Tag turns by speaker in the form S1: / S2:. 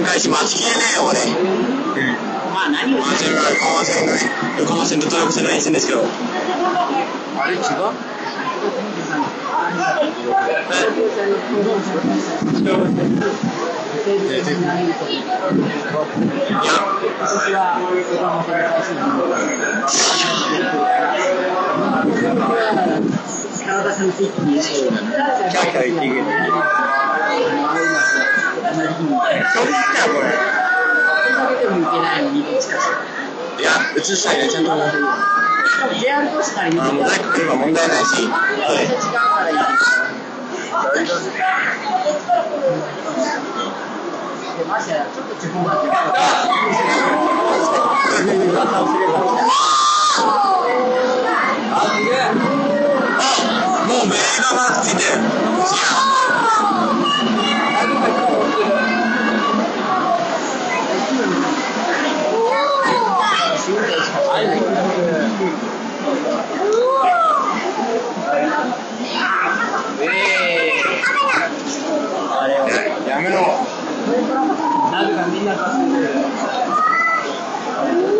S1: ベースをつけようかな。あー、待ってね、もう。運転開始待ちきれ？ねえよ、俺。う。ん。
S2: まあ何を
S1: 横浜線がね、横浜線と東横線の沿線ですけど。
S2: あれ？違う。
S1: いや、
S2: 私は横浜線の会社体さんと一気にそう。だね。
S1: キャーキャー言っていく。 そう言ったらこれ。
S2: かけてもいけないのに、どっちかし
S1: いや、映したいね、ちゃんと。あ
S2: しかも JR 同士から言う
S1: の、モザイク来れば問
S2: や
S1: めろ。
S2: なぜかみんなする。